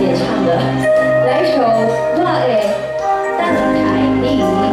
演唱的来一首我的蛋挞丽